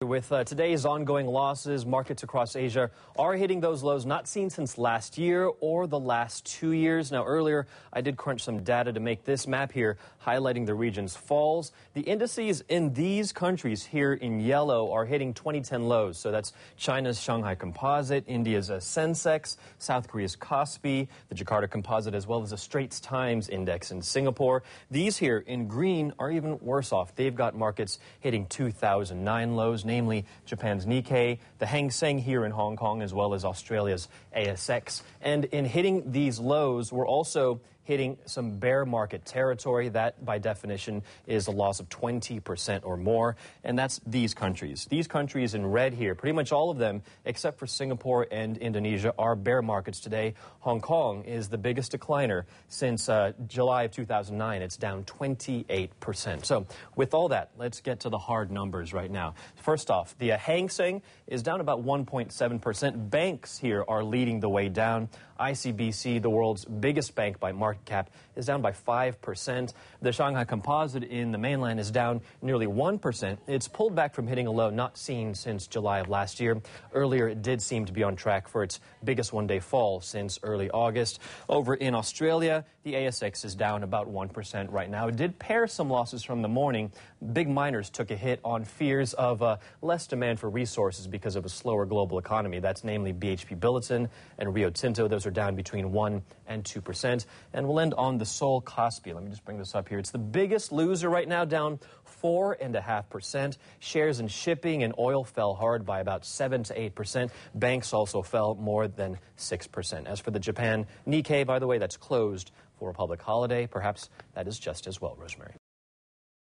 With uh, today's ongoing losses, markets across Asia are hitting those lows not seen since last year or the last two years. Now, earlier, I did crunch some data to make this map here highlighting the region's falls. The indices in these countries here in yellow are hitting 2010 lows. So that's China's Shanghai Composite, India's uh, Sensex, South Korea's Kospi, the Jakarta Composite, as well as the Straits Times Index in Singapore. These here in green are even worse off. They've got markets hitting 2009 lows namely Japan's Nikkei, the Hang Seng here in Hong Kong, as well as Australia's ASX. And in hitting these lows, we're also hitting some bear market territory. That, by definition, is a loss of 20% or more. And that's these countries. These countries in red here, pretty much all of them, except for Singapore and Indonesia, are bear markets today. Hong Kong is the biggest decliner since uh, July of 2009. It's down 28%. So, with all that, let's get to the hard numbers right now. First off, the uh, Hang Seng is down about 1.7%. Banks here are leading the way down. ICBC, the world's biggest bank by market market cap is down by 5%. The Shanghai Composite in the mainland is down nearly 1%. It's pulled back from hitting a low not seen since July of last year. Earlier, it did seem to be on track for its biggest one day fall since early August. Over in Australia, the ASX is down about 1% right now. It did pare some losses from the morning. Big miners took a hit on fears of uh, less demand for resources because of a slower global economy. That's namely BHP Billiton and Rio Tinto. Those are down between 1 and 2%. And we'll end on the Seoul Kospi. Let me just bring this up here. It's the biggest loser right now, down 4.5%. Shares in shipping and oil fell hard by about 7 to 8%. Banks also fell more than 6%. As for the Japan Nikkei, by the way, that's closed for a public holiday. Perhaps that is just as well, Rosemary.